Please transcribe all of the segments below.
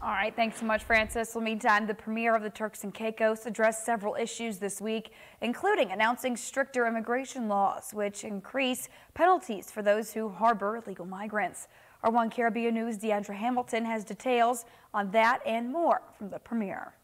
All right, thanks so much, Francis. Well, meantime, the premier of the Turks and Caicos addressed several issues this week, including announcing stricter immigration laws, which increase penalties for those who harbor illegal migrants. Our One Caribbean News' Deandra Hamilton has details on that and more from the premier.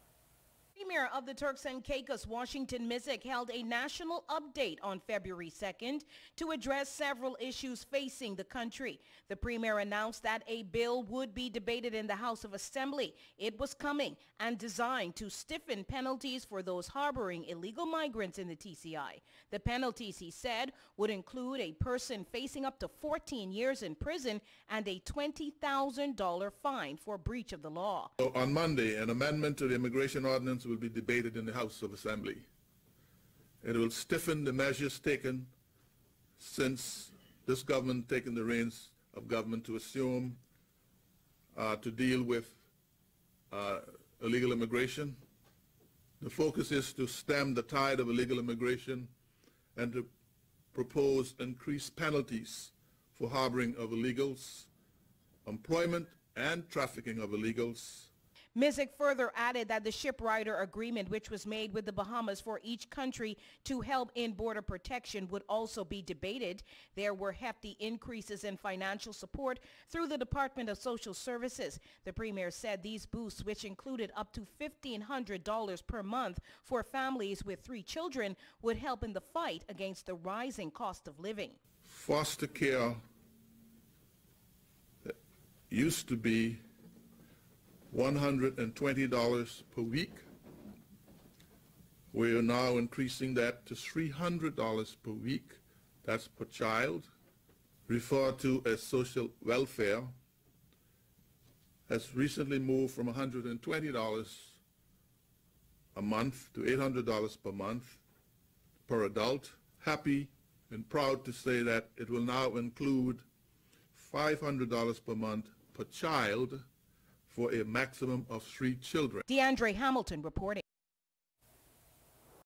Premier of the Turks and Caicos, Washington Misick, held a national update on February 2nd to address several issues facing the country. The Premier announced that a bill would be debated in the House of Assembly. It was coming and designed to stiffen penalties for those harboring illegal migrants in the TCI. The penalties, he said, would include a person facing up to 14 years in prison and a $20,000 fine for breach of the law. So on Monday, an amendment to the immigration ordinance will be debated in the House of Assembly. It will stiffen the measures taken since this government taken the reins of government to assume uh, to deal with uh, illegal immigration. The focus is to stem the tide of illegal immigration and to propose increased penalties for harboring of illegals, employment and trafficking of illegals, Misick further added that the shiprider agreement, which was made with the Bahamas for each country to help in border protection, would also be debated. There were hefty increases in financial support through the Department of Social Services. The Premier said these boosts, which included up to $1,500 per month for families with three children, would help in the fight against the rising cost of living. Foster care uh, used to be $120 per week. We are now increasing that to $300 per week. That's per child. Referred to as social welfare has recently moved from $120 a month to $800 per month per adult. Happy and proud to say that it will now include $500 per month per child for a maximum of three children. Deandre Hamilton reporting.